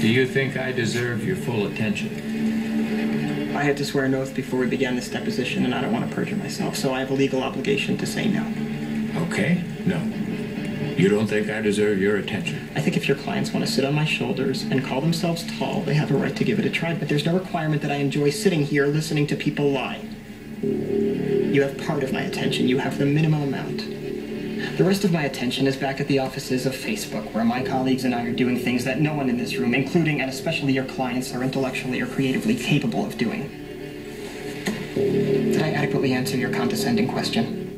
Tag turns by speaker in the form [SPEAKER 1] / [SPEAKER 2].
[SPEAKER 1] Do you think I deserve your full attention?
[SPEAKER 2] I had to swear an oath before we began this deposition, and I don't want to perjure myself, so I have a legal obligation to say no.
[SPEAKER 1] Okay, no. You don't think I deserve your attention?
[SPEAKER 2] I think if your clients want to sit on my shoulders and call themselves tall, they have a right to give it a try, but there's no requirement that I enjoy sitting here listening to people lie. You have part of my attention, you have the minimum amount. The rest of my attention is back at the offices of Facebook, where my colleagues and I are doing things that no one in this room, including and especially your clients, are intellectually or creatively capable of doing. Did I adequately answer your condescending question?